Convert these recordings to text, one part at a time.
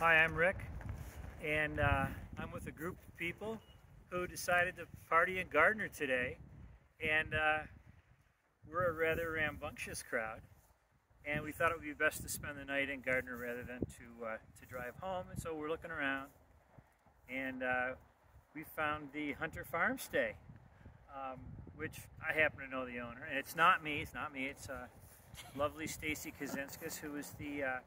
Hi, I'm Rick, and uh, I'm with a group of people who decided to party in Gardner today, and uh, we're a rather rambunctious crowd, and we thought it would be best to spend the night in Gardner rather than to uh, to drive home, and so we're looking around, and uh, we found the Hunter Farm Stay, um, which I happen to know the owner, and it's not me, it's not me, it's uh, lovely Stacy Kazinskas, who is the uh,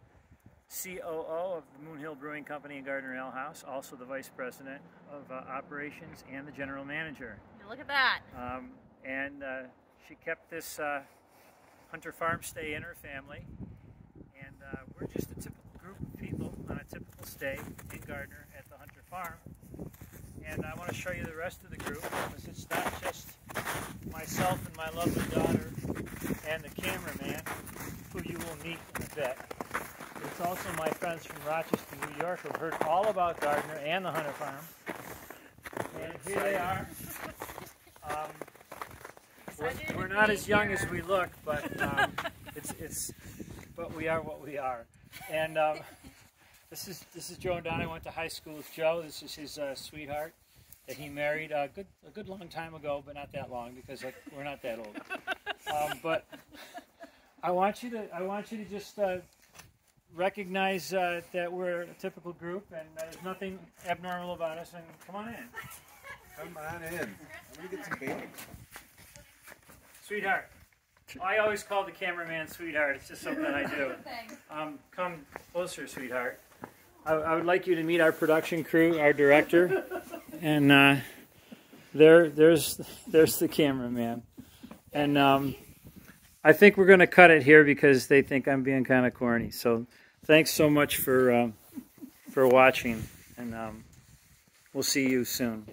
COO of the Moon Hill Brewing Company in Gardner Ale House, also the Vice President of uh, Operations and the General Manager. Look at that. Um, and uh, she kept this uh, Hunter Farm stay in her family. And uh, we're just a typical group of people on a typical stay in Gardner at the Hunter Farm. And I want to show you the rest of the group because it's not just myself and my lovely daughter and the cameraman, who you will meet in a bit. Also my friends from Rochester, New York, who've heard all about Gardner and the Hunter Farm. And here they are. Um, we're, we're not as young as we look, but um, it's it's but we are what we are. And um, this is this is Joe and Don. I went to high school with Joe. This is his uh, sweetheart that he married a good a good long time ago, but not that long because like, we're not that old. Um, but I want you to I want you to just uh, recognize uh, that we're a typical group and there's nothing abnormal about us. And come on in, Come on in. I'm gonna get some bacon. sweetheart. I always call the cameraman sweetheart. It's just something I do. Um, come closer, sweetheart. I, I would like you to meet our production crew, our director, and uh, there, there's, there's the cameraman. And um, I think we're going to cut it here because they think I'm being kind of corny. So, thanks so much for um, for watching, and um, we'll see you soon.